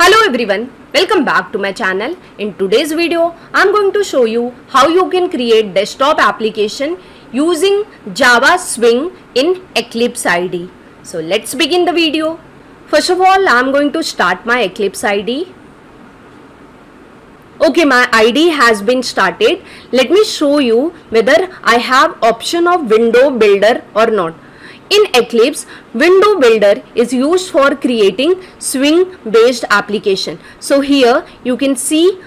Hello everyone, welcome back to my channel. In today's video, I'm going to show you how you can create desktop application using Java Swing in Eclipse IDE. So let's begin the video. First of all, I'm going to start my Eclipse IDE. Okay, my IDE has been started. Let me show you whether I have option of window builder or not. In Eclipse, window builder is used for creating swing based application. So here you can see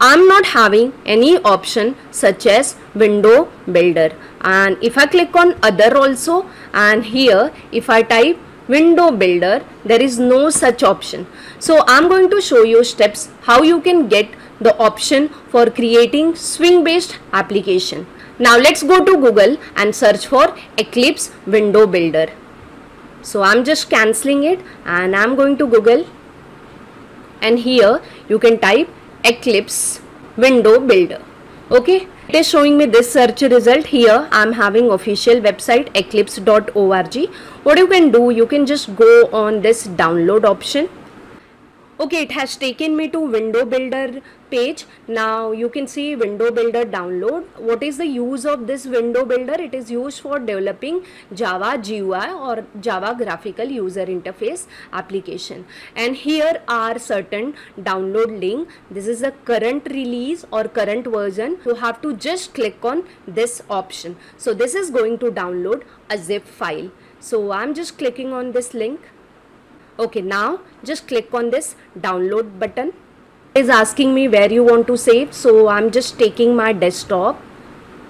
I'm not having any option such as window builder and if I click on other also and here if I type window builder there is no such option. So I'm going to show you steps how you can get the option for creating swing based application. Now let's go to Google and search for Eclipse Window Builder. So I'm just cancelling it and I'm going to Google and here you can type Eclipse Window Builder. Okay, it is showing me this search result here. I'm having official website eclipse.org. What you can do, you can just go on this download option okay it has taken me to window builder page. Now you can see window builder download. What is the use of this window builder? It is used for developing java gui or java graphical user interface application. And here are certain download link. This is the current release or current version. You have to just click on this option. So this is going to download a zip file. So i'm just clicking on this link. Okay now just click on this download button is asking me where you want to save so i'm just taking my desktop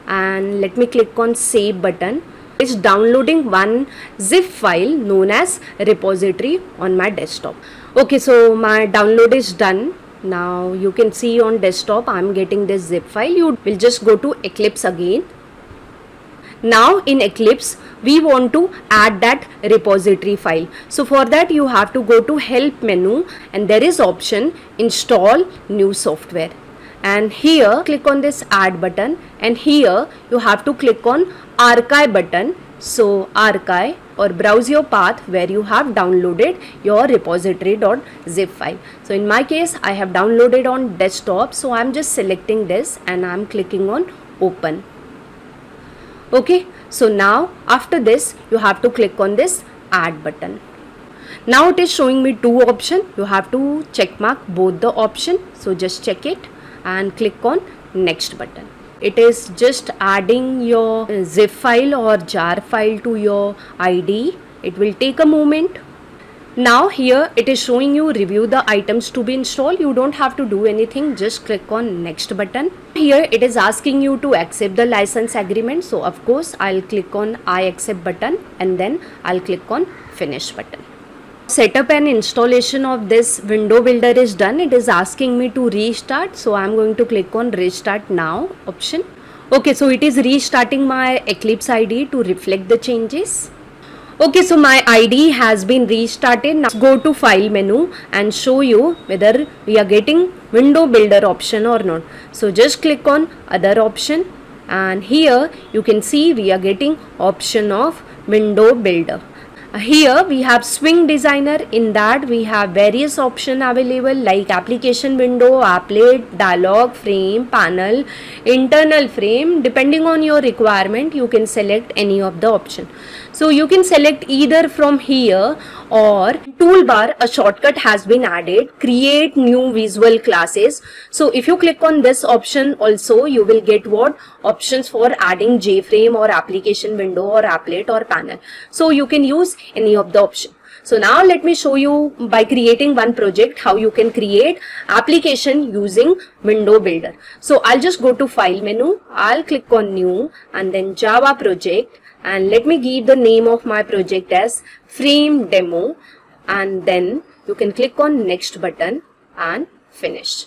and let me click on save button. It's downloading one zip file known as repository on my desktop. Okay so my download is done. Now you can see on desktop i'm getting this zip file. You will just go to eclipse again now in eclipse we want to add that repository file. So for that you have to go to help menu and there is option install new software. And here click on this add button and here you have to click on archive button. So archive or browse your path where you have downloaded your repository.zip file. So in my case i have downloaded on desktop so i'm just selecting this and i'm clicking on open okay? So now after this you have to click on this add button. Now it is showing me two option. You have to check mark both the option. So just check it and click on next button. It is just adding your zip file or jar file to your id it will take a moment now here it is showing you review the items to be installed. You don't have to do anything. Just click on next button. Here it is asking you to accept the license agreement. So of course i'll click on i accept button and then i'll click on finish button. Setup and installation of this window builder is done. It is asking me to restart. So i'm going to click on restart now option. Okay so it is restarting my eclipse id to reflect the changes okay so my id has been restarted. Now go to file menu and show you whether we are getting window builder option or not. So just click on other option and here you can see we are getting option of window builder. Uh, here we have swing designer. In that we have various option available like application window applet dialog frame panel internal frame. Depending on your requirement you can select any of the option so you can select either from here or toolbar a shortcut has been added. Create new visual classes. So if you click on this option also you will get what? Options for adding jframe or application window or applet or panel. So you can use any of the option. So now let me show you by creating one project how you can create application using window builder. So i'll just go to file menu. I'll click on new and then java project and let me give the name of my project as frame demo. And then you can click on next button and finish.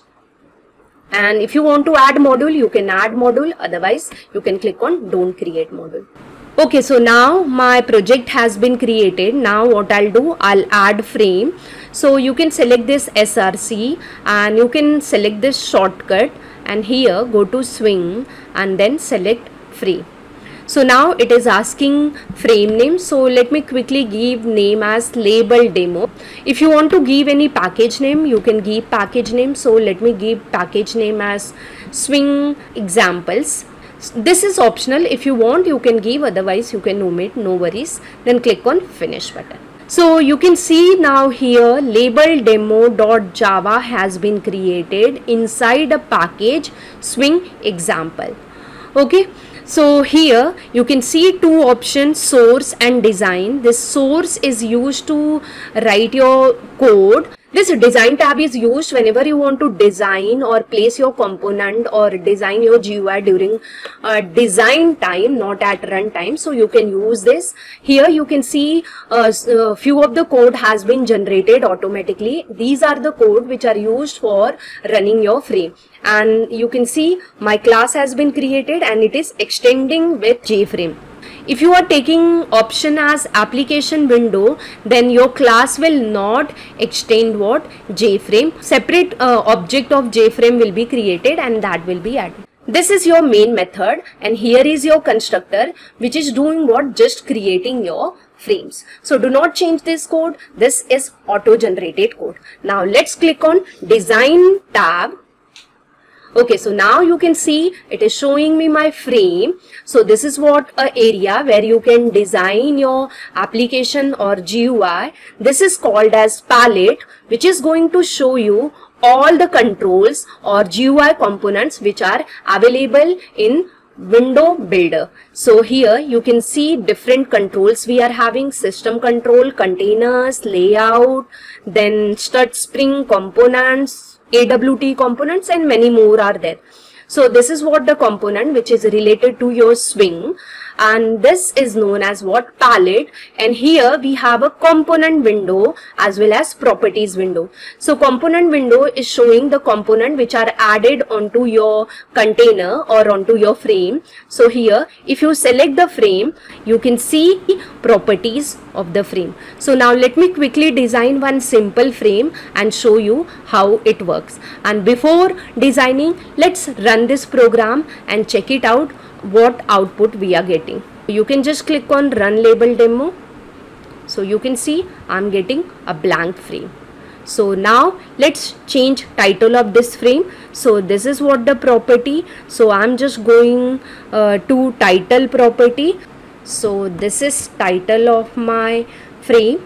And if you want to add module you can add module. Otherwise you can click on don't create module. Okay so now my project has been created. Now what i'll do i'll add frame. So you can select this src and you can select this shortcut. And here go to swing and then select free so now it is asking frame name. So let me quickly give name as label demo. If you want to give any package name you can give package name. So let me give package name as swing examples. This is optional. If you want you can give. Otherwise you can omit. No worries. Then click on finish button. So you can see now here label demo.java has been created inside a package swing example okay? So here you can see two options source and design. This source is used to write your code this design tab is used whenever you want to design or place your component or design your GUI during uh, design time, not at runtime. So you can use this. Here you can see a uh, uh, few of the code has been generated automatically. These are the code which are used for running your frame. And you can see my class has been created and it is extending with JFrame if you are taking option as application window then your class will not extend what? Jframe. Separate uh, object of jframe will be created and that will be added. This is your main method and here is your constructor which is doing what? Just creating your frames. So do not change this code. This is auto generated code. Now let's click on design tab okay so now you can see it is showing me my frame. So this is what a area where you can design your application or GUI this is called as palette which is going to show you all the controls or GUI components which are available in window builder. So here you can see different controls we are having system control containers layout then start spring components AWT components and many more are there. So this is what the component which is related to your swing and this is known as what? Palette. And here we have a component window as well as properties window. So component window is showing the component which are added onto your container or onto your frame. So here if you select the frame you can see properties of the frame. So now let me quickly design one simple frame and show you how it works. And before designing let's run this program and check it out what output we are getting. You can just click on run label demo. So you can see I'm getting a blank frame. So now let's change title of this frame. So this is what the property. So I'm just going uh, to title property. So this is title of my frame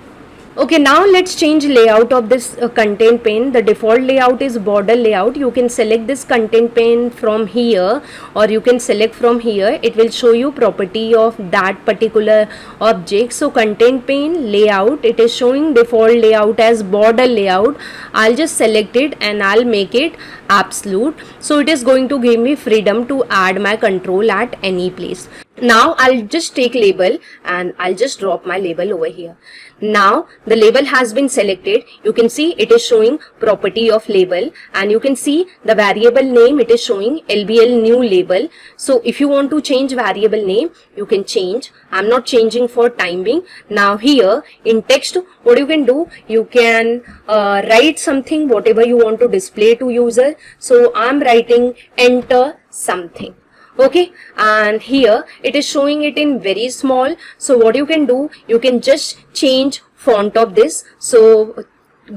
okay now let's change layout of this uh, content pane. The default layout is border layout. You can select this content pane from here or you can select from here. It will show you property of that particular object. So content pane layout it is showing default layout as border layout. I'll just select it and i'll make it absolute. So it is going to give me freedom to add my control at any place now I'll just take label and I'll just drop my label over here. Now the label has been selected. You can see it is showing property of label and you can see the variable name it is showing LBL new label. So if you want to change variable name you can change. I'm not changing for time being. Now here in text what you can do you can uh, write something whatever you want to display to user. So I'm writing enter something okay? And here it is showing it in very small. So what you can do you can just change font of this. So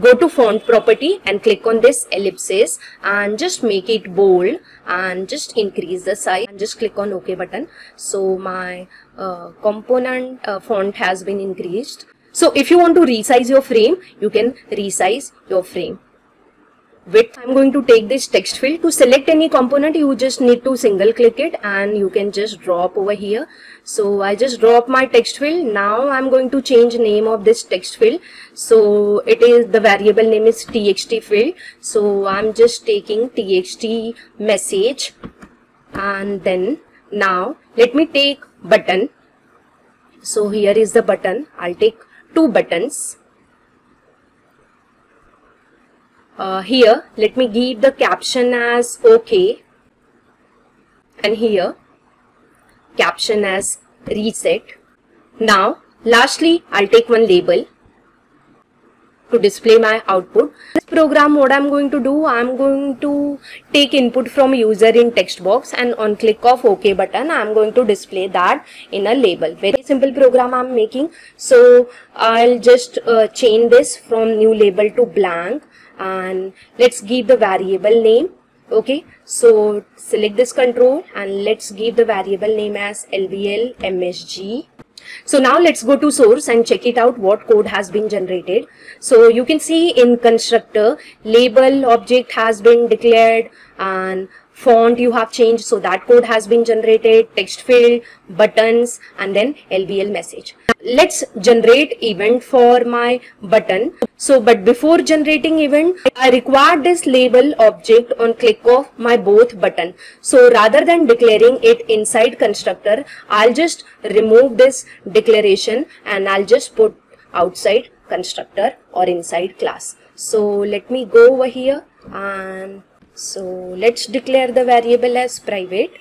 go to font property and click on this ellipsis and just make it bold and just increase the size and just click on ok button. So my uh, component uh, font has been increased. So if you want to resize your frame you can resize your frame width i'm going to take this text field. To select any component you just need to single click it and you can just drop over here. So i just drop my text field. Now i'm going to change name of this text field. So it is the variable name is txt field. So i'm just taking txt message. And then now let me take button. So here is the button. I'll take two buttons uh, here let me give the caption as OK and here caption as reset. Now lastly I'll take one label to display my output. This program what I'm going to do, I'm going to take input from user in text box and on click of OK button, I'm going to display that in a label. Very simple program I'm making. So I'll just uh, change this from new label to blank and let's give the variable name okay so select this control and let's give the variable name as lbl msg so now let's go to source and check it out what code has been generated. So you can see in constructor label object has been declared and font you have changed so that code has been generated text field buttons and then lbl message. Let's generate event for my button. So but before generating event i require this label object on click of my both button. So rather than declaring it inside constructor i'll just remove this declaration and i'll just put outside constructor or inside class. So let me go over here and so let's declare the variable as private.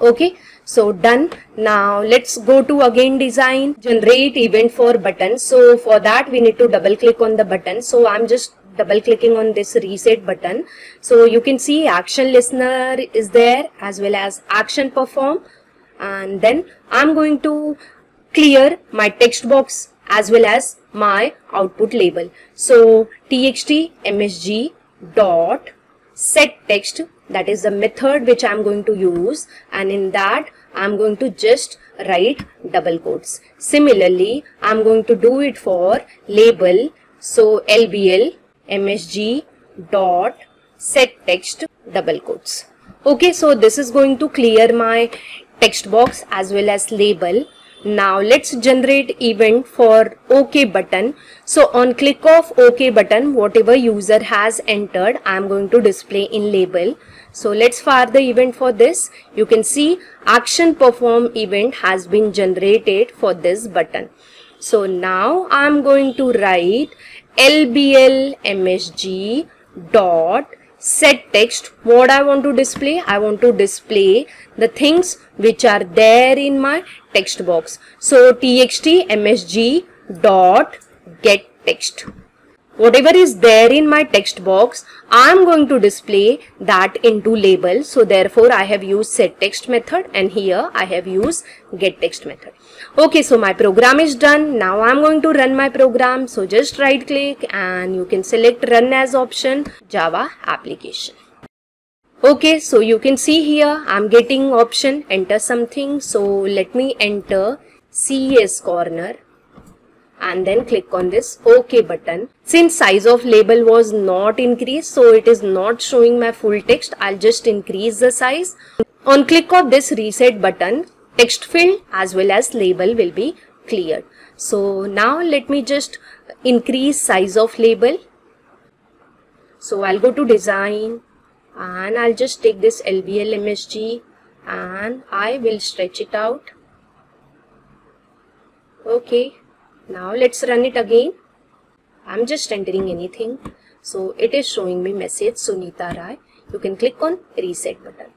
Okay? So done. Now let's go to again design. Generate event for button. So for that we need to double click on the button. So i'm just double clicking on this reset button. So you can see action listener is there as well as action perform. And then i'm going to clear my text box as well as my output label. So txt msg dot set text that is the method which I'm going to use and in that I'm going to just write double quotes. Similarly, I'm going to do it for label. So LBL MSG dot set text double quotes. Okay, so this is going to clear my text box as well as label now let's generate event for OK button. So on click of OK button, whatever user has entered, I'm going to display in label. So let's fire the event for this. You can see action perform event has been generated for this button. So now I'm going to write lbl msg dot set text what I want to display I want to display the things which are there in my text box. So txt msg dot get text whatever is there in my text box I'm going to display that into label. So therefore I have used set text method and here I have used get text method. Okay so my program is done. Now I'm going to run my program. So just right click and you can select run as option Java application. Okay so you can see here I'm getting option enter something. So let me enter CS corner and then click on this OK button. Since size of label was not increased, so it is not showing my full text, I'll just increase the size. On click of this reset button, text field as well as label will be cleared. So now let me just increase size of label. So I'll go to design and I'll just take this LBL MSG and I will stretch it out. Okay now let's run it again. I'm just entering anything. So it is showing me message Sunita Rai. You can click on reset button.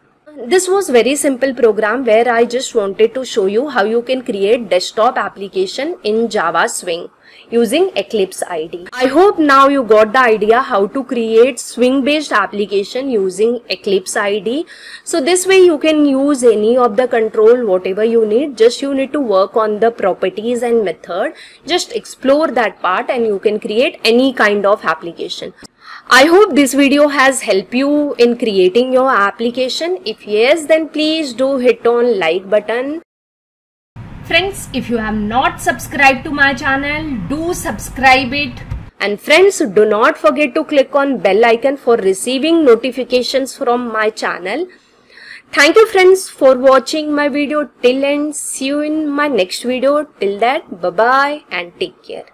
This was very simple program where I just wanted to show you how you can create desktop application in Java Swing using Eclipse IDE. I hope now you got the idea how to create Swing based application using Eclipse IDE. So this way you can use any of the control whatever you need. Just you need to work on the properties and method. Just explore that part and you can create any kind of application. I hope this video has helped you in creating your application. If yes, then please do hit on like button. Friends, if you have not subscribed to my channel, do subscribe it. And friends, do not forget to click on bell icon for receiving notifications from my channel. Thank you friends for watching my video till end. See you in my next video. Till that, bye bye and take care.